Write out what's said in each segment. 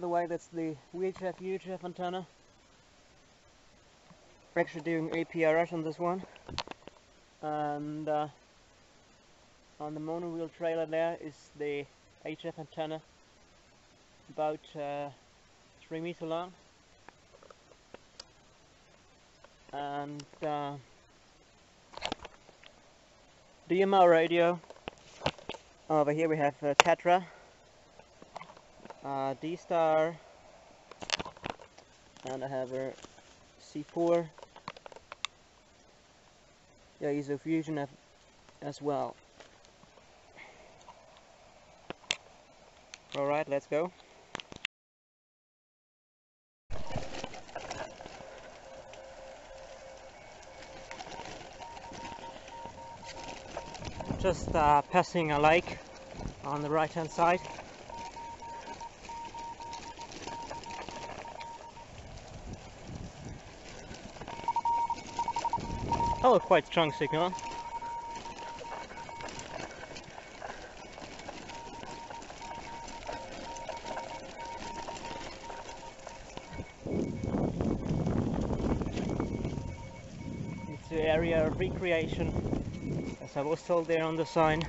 the way, that's the VHF UHF antenna. We're actually doing APRS on this one. And uh, on the monowheel trailer there is the HF antenna about uh, 3 meter long. And uh, DMR radio. Over here we have uh, Tetra, uh, D-Star, and I have a C4. Yeah, Isofusion F as well. Alright, let's go. Just uh, passing a lake on the right hand side. Oh, quite strong signal. It's an area of recreation, as I was told there on the sign.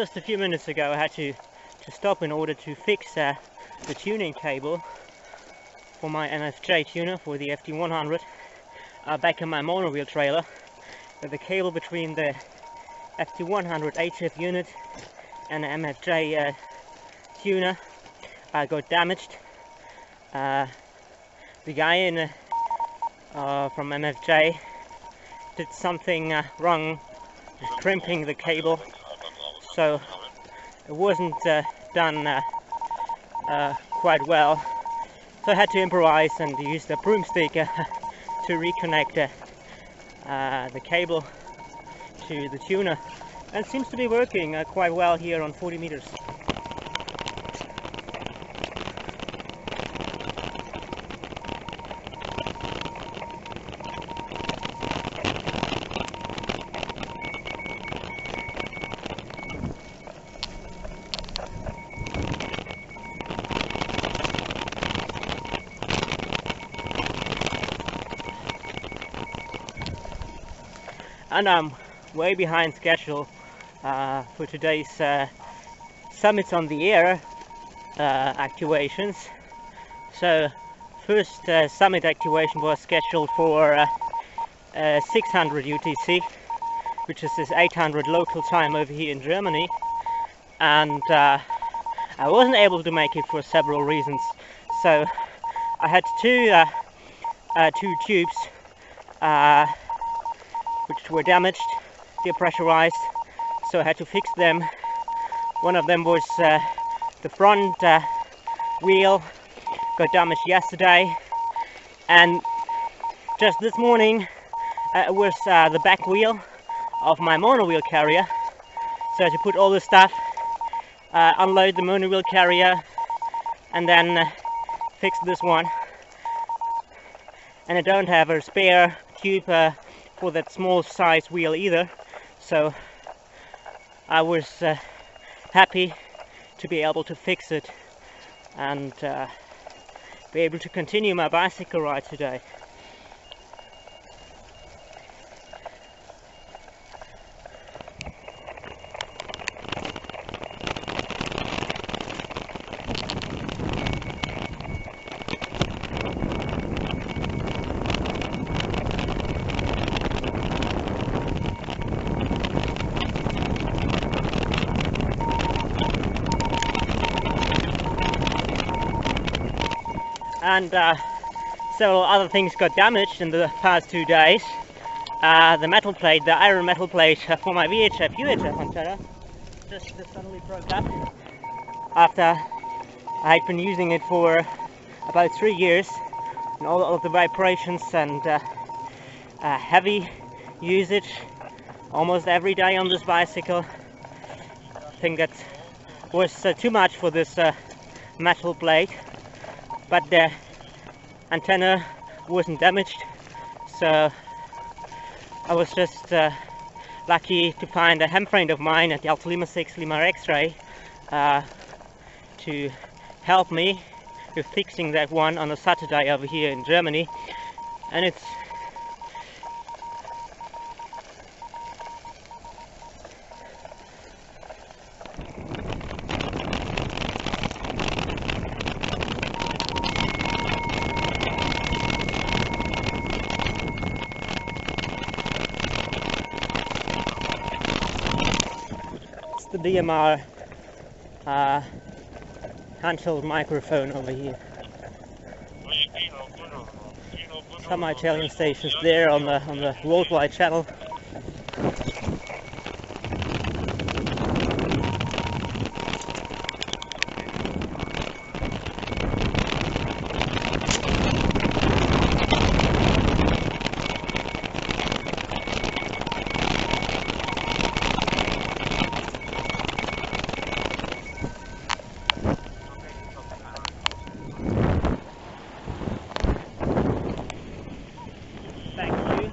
Just a few minutes ago I had to, to stop in order to fix uh, the tuning cable for my MFJ tuner for the FT100 uh, back in my monowheel trailer. The cable between the FT100 HF unit and the MFJ uh, tuner uh, got damaged. Uh, the guy in uh, from MFJ did something uh, wrong, crimping the cable so it wasn't uh, done uh, uh, quite well. So I had to improvise and use the broomstick to reconnect the cable to the tuner. And seems to be working quite well here on 40 meters. And I'm way behind schedule uh, for today's uh, Summits on the Air uh, activations. So first uh, summit activation was scheduled for uh, uh, 600 UTC, which is this 800 local time over here in Germany, and I wasn't able to make it for several reasons. So I had two two tubes which were damaged, depressurized, so I had to fix them. One of them was uh, the front uh, wheel, got damaged yesterday, and just this morning uh, it was uh, the back wheel of my monowheel carrier. So I had to put all the stuff, uh, unload the monowheel carrier, and then uh, fix this one. And I don't have a spare tube for that small size wheel either so I was uh, happy to be able to fix it and uh, be able to continue my bicycle ride today. And uh, several other things got damaged in the past two days. Uh, the metal plate, the iron metal plate for my VHF UHF antenna just suddenly broke up after I'd been using it for about three years and all of the vibrations and uh, uh, heavy usage almost every day on this bicycle. I think that was uh, too much for this uh, metal plate but the antenna wasn't damaged so I was just uh, lucky to find a ham friend of mine at Delta Lima 6 Lima X-ray uh, to help me with fixing that one on a Saturday over here in Germany. And it's the DMR uh, handheld microphone over here. Some Italian stations there on the on the worldwide channel. Thank you.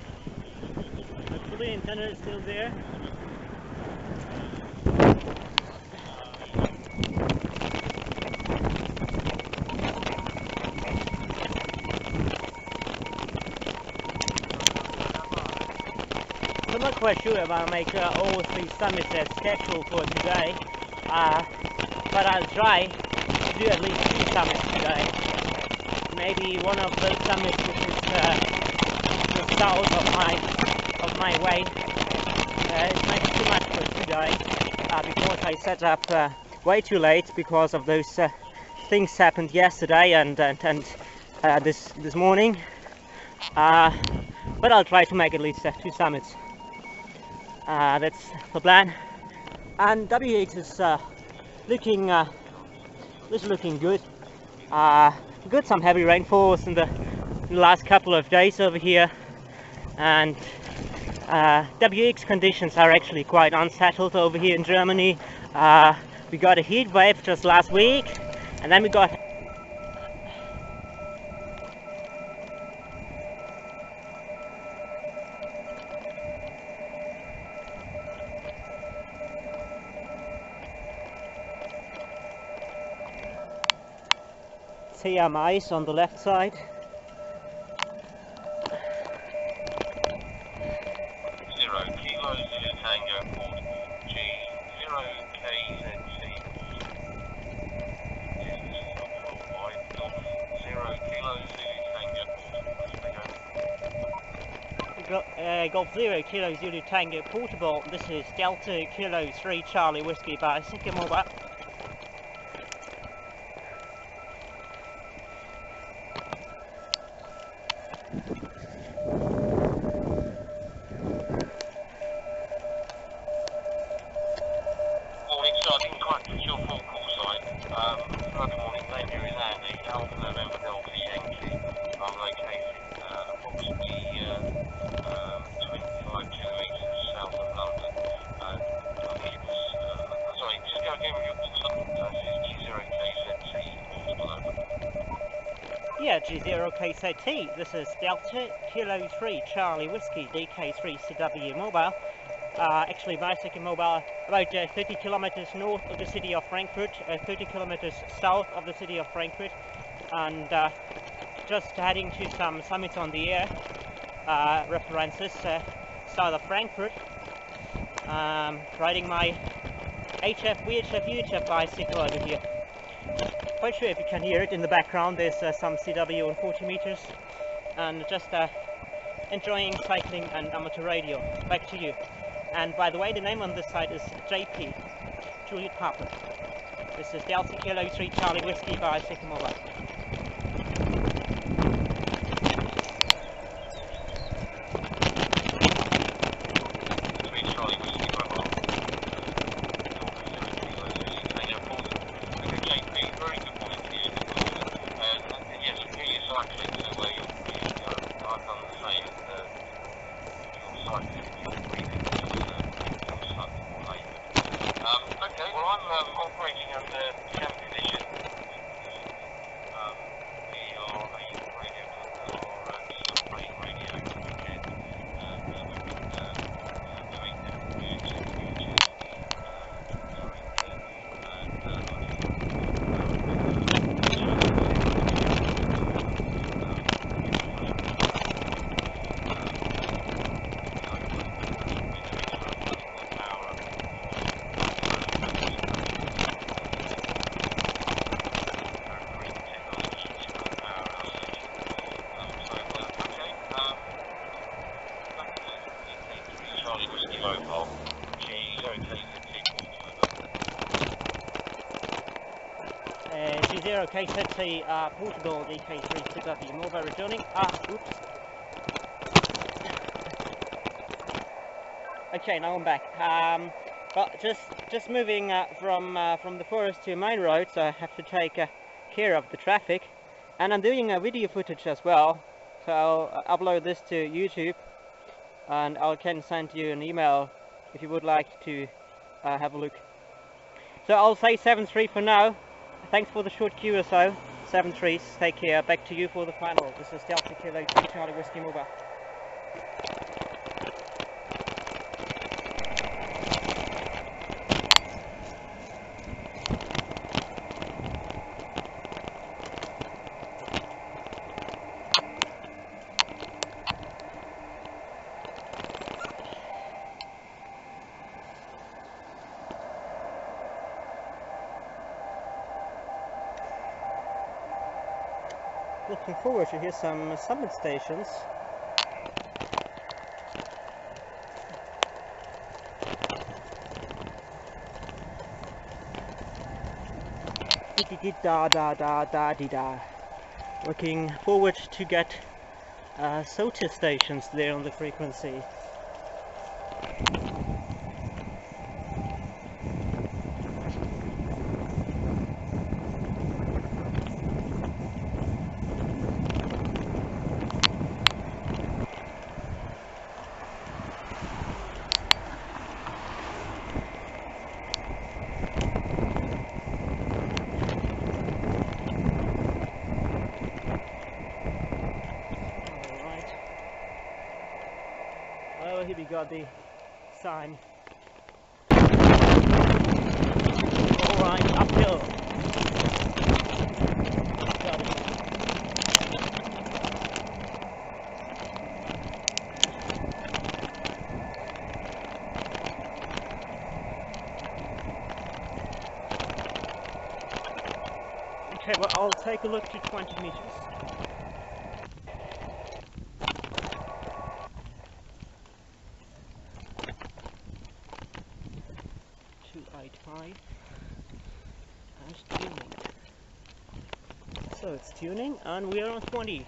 Hopefully antenna is still there. I'm not quite sure if I'll make uh, all three summits as scheduled for today, uh, but I'll try to do at least two summits today. Maybe one of those summits which is uh, the south of my of my way. Uh, it too much for today uh, because I set up uh, way too late because of those uh, things happened yesterday and and, and uh, this this morning. Uh, but I'll try to make at least two summits. Uh, that's the plan. And W8 is uh, looking uh, is looking good. Uh, got some heavy rainfalls in the, in the last couple of days over here, and uh, WX conditions are actually quite unsettled over here in Germany. Uh, we got a heat wave just last week, and then we got TM ice on the left side. Zero Kilo Zulu Tango Port G zero KZT. Zero Kilo Zulu Tango Port. Go- uh, Golf Zero Kilo Zulu Tango Portable. This is Delta Kilo 3 Charlie Whiskey by Sycamore. G0KZT. This is Delta Kilo 3 Charlie Whiskey DK3 CW Mobile. Uh, actually, bicycle mobile about uh, 30 kilometers north of the city of Frankfurt, uh, 30 kilometers south of the city of Frankfurt, and uh, just heading to some summits on the air uh, references uh, south of Frankfurt. Um, riding my HF VHF UHF bicycle over here. Quite sure if you can hear it in the background. There's uh, some CW on 40 meters, and just uh, enjoying cycling and amateur radio. Back to you. And by the way, the name on this site is JP, Juliet Papa. This is Delta Kilo 3 Charlie Whiskey by Sycamore. cycling to where you're, you, you know, I've done the same. Uh, you're cycling, you're breathing, you're, uh, you're slightly more laboured. Um, okay, well, I'm um, operating under jam conditions. Um, we are a radio company, or uh, submarine radio again. Um, uh, we've been uh, uh, doing different routes in the future. Uh, sorry, uh, and, uh, Charlie Whiskey Mobile. She's okay to take G0 K30 uh, Portugal DK3 mobile returning. Ah, oops. Okay, now I'm back. Um, but just just moving uh, from uh, from the forest to main road, so I have to take uh, care of the traffic, and I'm doing a video footage as well. So I'll upload this to YouTube, and I can send you an email if you would like to uh, have a look. So I'll say 7-3 for now. Thanks for the short QSO. 7-3s, take care. Back to you for the final. This is Delta Kilo 3 Charlie Whiskey Mobile. Forward to hear some summit stations. Da da da da di da. Looking forward to get uh, stations there on the frequency. Alright. Oh, here we got the sign. Alright, uphill. Got it. Okay, well, I'll take a look to 20 meters. Two eight five. I-5 and tuning. So it's tuning and we are on 20.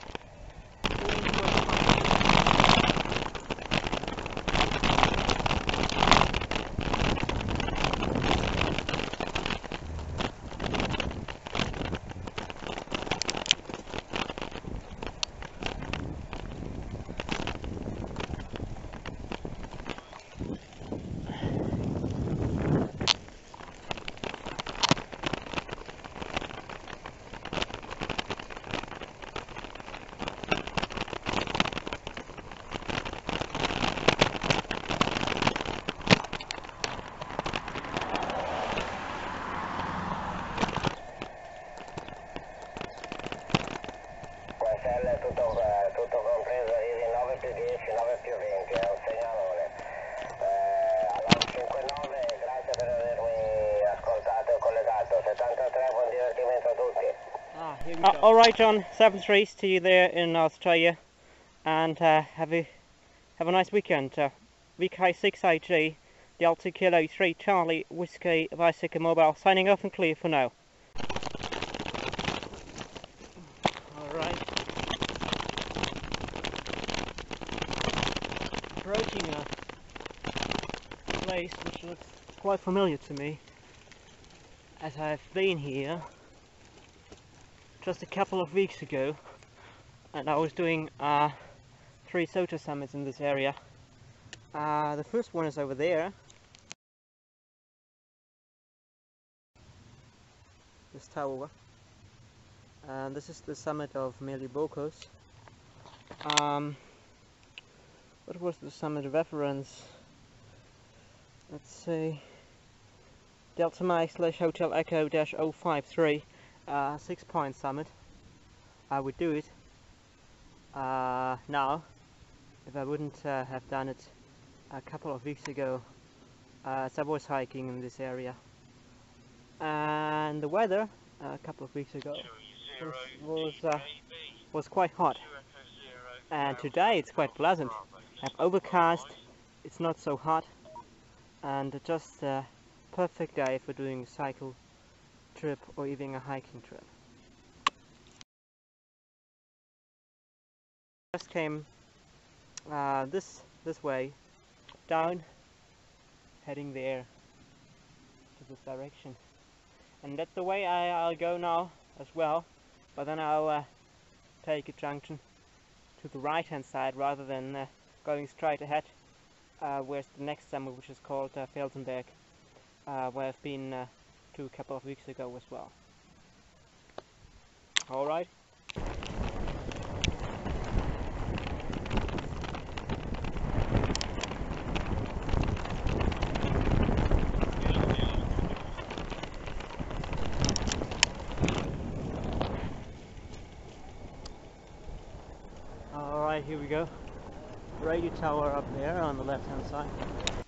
We go. Alright John, 7-3 to you there in Australia and uh, have a have a nice weekend. Uh, VK6AG, Delta Kilo 3 Charlie Whiskey Bicycle Mobile signing off and clear for now. Alright. Approaching a place which looks quite familiar to me as I've been here just a couple of weeks ago and I was doing uh, three SOTA summits in this area. Uh, the first one is over there. This tower. And this is the summit of Melibokus. Um, what was the summit reference? Let's see. Delta Mike slash Hotel Echo dash 053, uh, six point summit. I would do it uh, now if I wouldn't uh, have done it a couple of weeks ago uh, as I was hiking in this area. And the weather a couple of weeks ago Zero was, uh, was quite hot. And today it's quite pleasant. Have overcast, it's not so hot, and just a perfect day for doing cycle trip or even a hiking trip. Just came uh, this this way down, heading there to this direction, and that's the way I, I'll go now as well. But then I'll uh, take a junction to the right hand side rather than uh, going straight ahead uh, where's the next summit which is called uh, Felsenberg uh, where I've been uh, to a couple of weeks ago as well. Alright. Alright, here we go. Radio tower up there on the left hand side.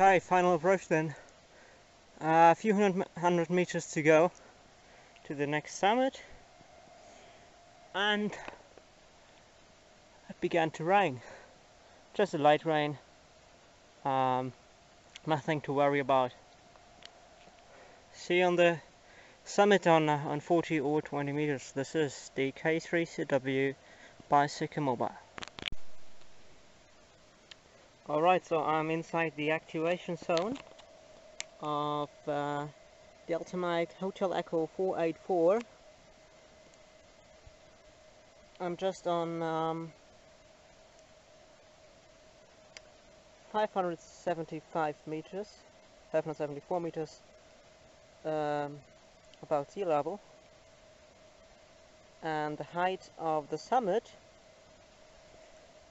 Okay, final approach then. Uh, a few hundred, hundred meters to go to the next summit. And it began to rain. Just a light rain. Um, nothing to worry about. See on the summit on uh, on 40 or 20 meters. This is DK3CW Bicycle Mobile. Alright, so I'm inside the activation zone of uh, Delta Mike Hotel Echo 484. I'm just on um, 575 meters, 574 meters um, about sea level and the height of the summit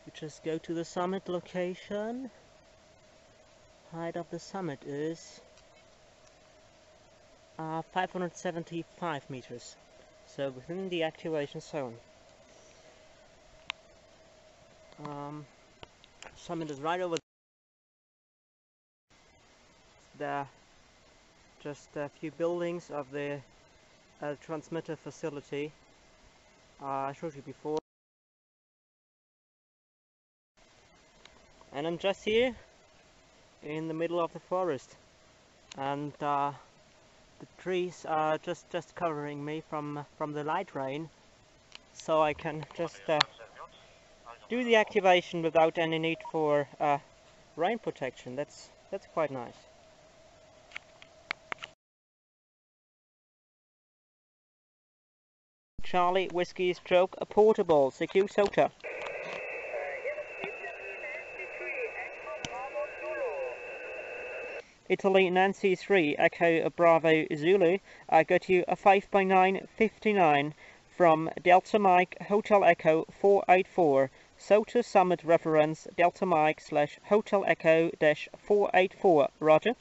we just go to the summit location. Height of the summit is uh, 575 meters. So within the activation zone. Um, summit is right over there. Just a few buildings of the uh, transmitter facility. Uh, I showed you before and I'm just here in the middle of the forest. And uh, the trees are just just covering me from from the light rain. So I can just uh, do the activation without any need for uh, rain protection. That's that's quite nice. Charlie Whiskey Stroke a portable CQ SOTA. Italy Nancy 3 Echo Bravo Zulu. Uh, I got you a 5 by 9 59 from Delta Mike Hotel Echo 484. SOTA Summit reference Delta Mike slash Hotel Echo dash 484. Roger.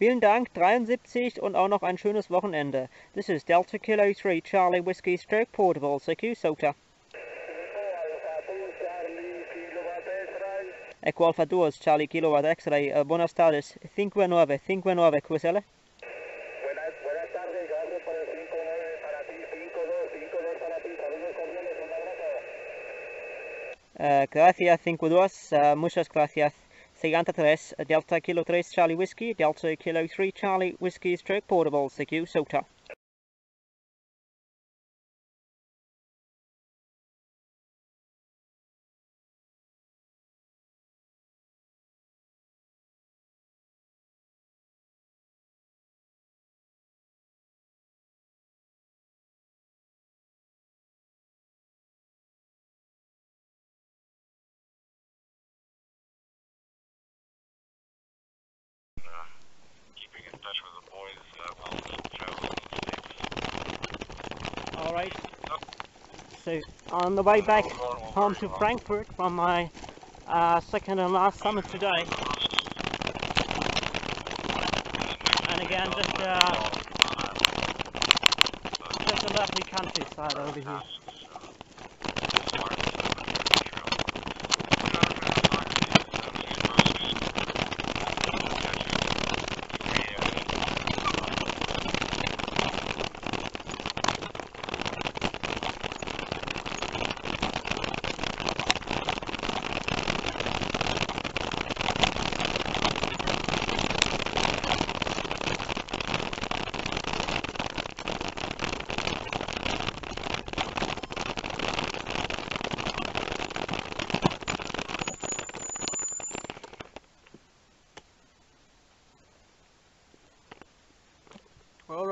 Vielen Dank, 73 und auch noch ein schönes Wochenende. This is Delta Kilo 3 Charlie Whiskey Stroke Portable CQ SOTA. Eco Alfa 2 Charlie Kilowatt X-Ray. Uh, buenas tardes. 59, 59, QSL. Buenas, buenas tardes, gracias por el 5-9 para ti, 5-2, 5-2 para ti, saludos cordiales, un abrazo. Uh, gracias, 52. Uh, muchas gracias. Scianta3S, Delta Kilo 3 Charlie Whiskey, Delta Kilo 3 Charlie Whiskey Stroke Portable, CQ SOTA. So on the way back home to Frankfurt from my uh, second and last summit today. And again, just uh, just a lovely countryside over here.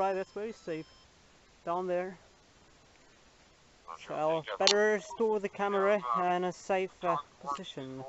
Alright, that's very safe down there. So better store the camera in a safe uh, position.